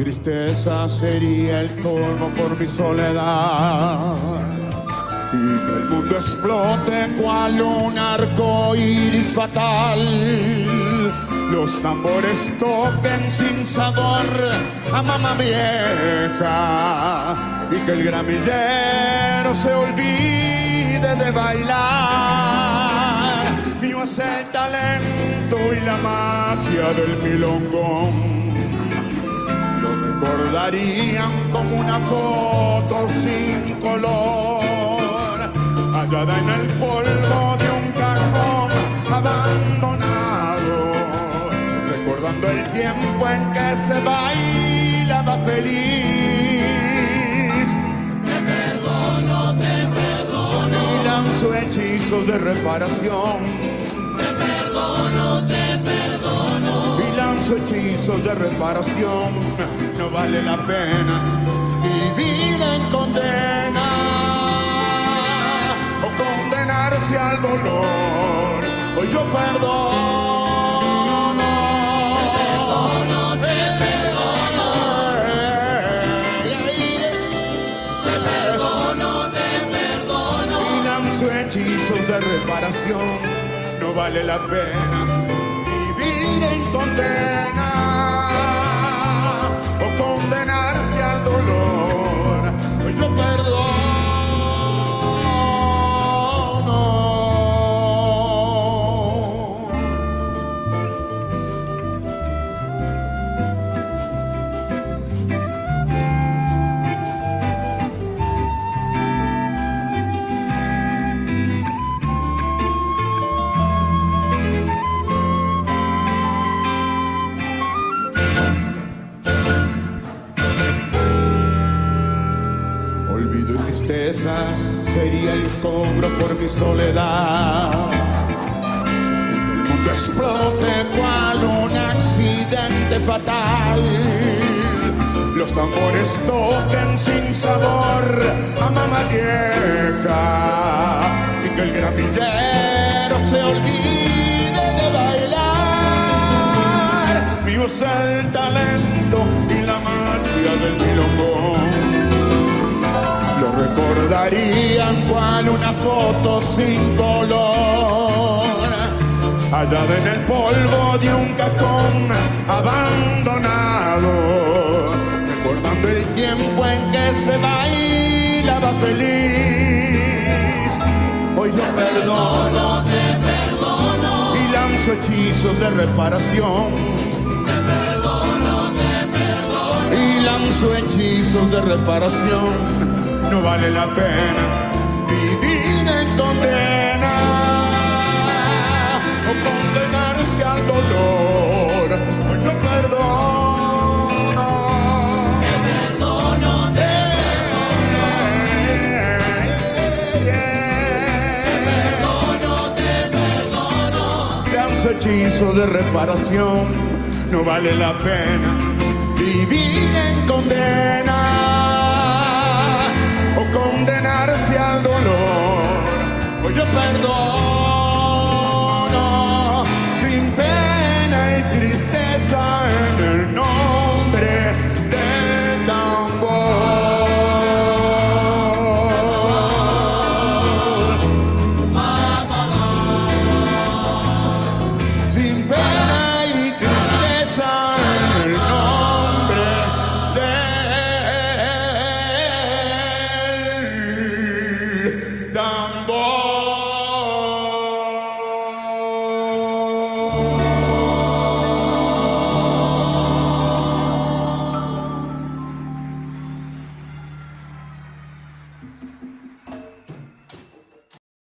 tristeza sería el colmo por mi soledad. Y que el mundo explote cual un arco iris fatal. Los tambores toquen sin sabor a mamá vieja. Y que el gramillero se olvide de bailar. Mío es el talento y la magia del milongón recordarían como una foto sin color, hallada en el polvo de un cajón abandonado, recordando el tiempo en que se bailaba feliz. Te perdono, te perdono. Y lanzo hechizos de reparación. Te perdono, te perdono. Hechizos de reparación no vale la pena vivir en condena o condenarse al dolor. Hoy yo perdono. Te perdono, te perdono. Te perdono, te perdono. Lanzo hechizos de reparación. No vale la pena vivir en condena Olvido y tristezas sería el cobro por mi soledad. El mundo explote cual un accidente fatal. Los tambores toquen sin sabor a mamá vieja. Y que el gramillero se olvide de bailar. Es el talento recordarían cual una foto sin color, hallada en el polvo de un cajón abandonado, recordando el tiempo en que se bailaba feliz. Hoy yo perdono Te perdono, y lanzo hechizos de reparación. te perdono, te perdono. y lanzo hechizos de reparación. No vale la pena vivir en condena o condenarse al dolor. Hoy yo perdono. Te perdono, te perdono, te perdono. Lanzo hechizos de reparación. No vale la pena vivir